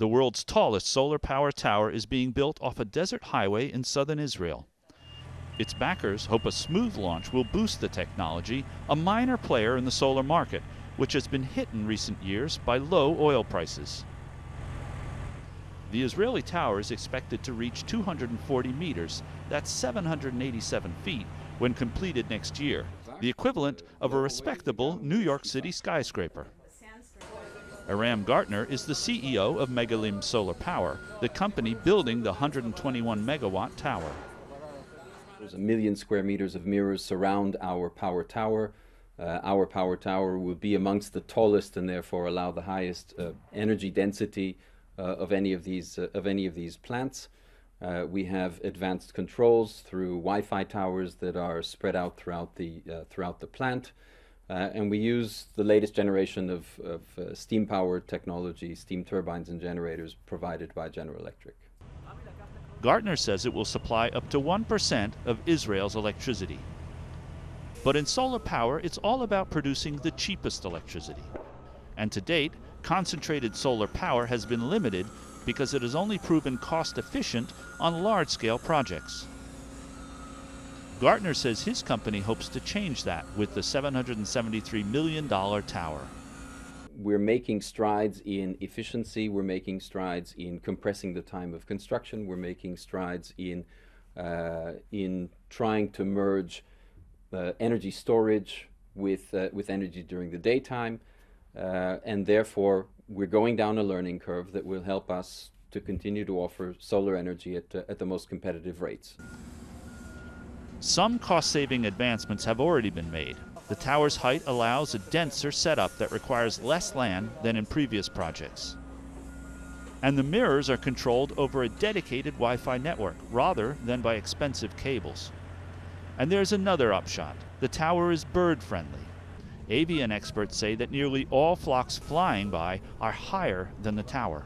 The world's tallest solar power tower is being built off a desert highway in southern Israel. Its backers hope a smooth launch will boost the technology, a minor player in the solar market, which has been hit in recent years by low oil prices. The Israeli tower is expected to reach 240 meters, that's 787 feet, when completed next year, the equivalent of a respectable New York City skyscraper. Eran Gartner is the CEO of Megalim Solar Power, the company building the 121 megawatt tower. There's a million square meters of mirrors surround our power tower. Uh, our power tower will be amongst the tallest and therefore allow the highest uh, energy density uh, of any of these uh, of any of these plants. Uh, we have advanced controls through Wi-Fi towers that are spread out throughout the uh, throughout the plant. Uh, and we use the latest generation of, of uh, steam powered technology, steam turbines and generators provided by General Electric. Gartner says it will supply up to 1% of Israel's electricity. But in solar power, it's all about producing the cheapest electricity. And to date, concentrated solar power has been limited because it has only proven cost efficient on large scale projects. Gartner says his company hopes to change that with the $773 million tower. We're making strides in efficiency, we're making strides in compressing the time of construction, we're making strides in, uh, in trying to merge uh, energy storage with, uh, with energy during the daytime, uh, and therefore we're going down a learning curve that will help us to continue to offer solar energy at, uh, at the most competitive rates. Some cost saving advancements have already been made. The tower's height allows a denser setup that requires less land than in previous projects. And the mirrors are controlled over a dedicated Wi Fi network rather than by expensive cables. And there's another upshot the tower is bird friendly. Avian experts say that nearly all flocks flying by are higher than the tower.